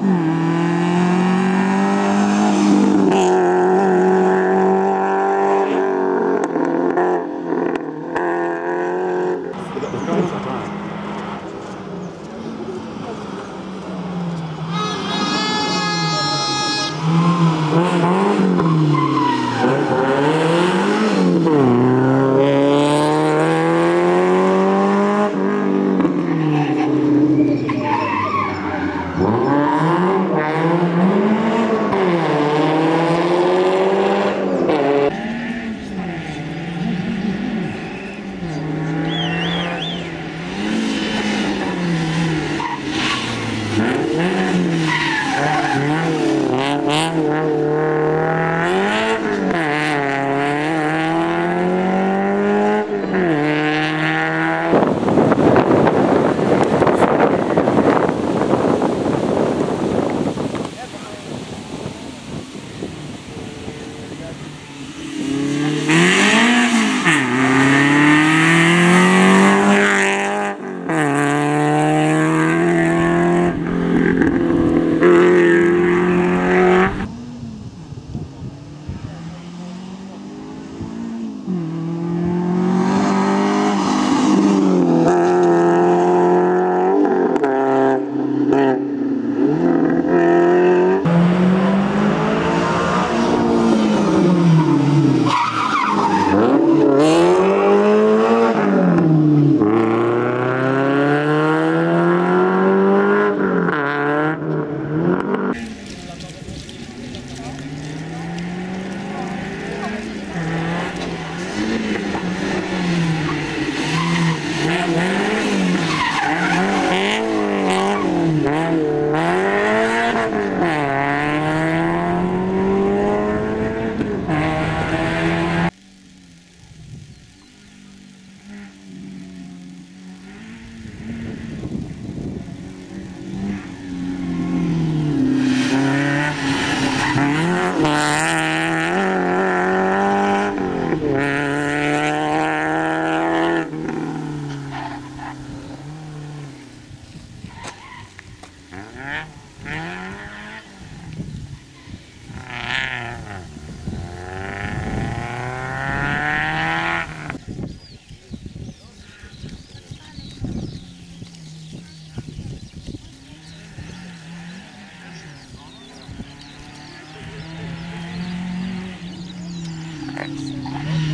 Hmm. Thanks.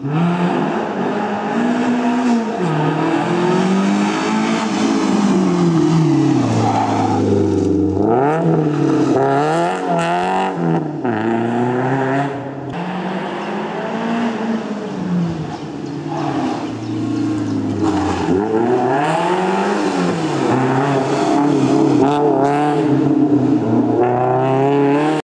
Mm-hmm.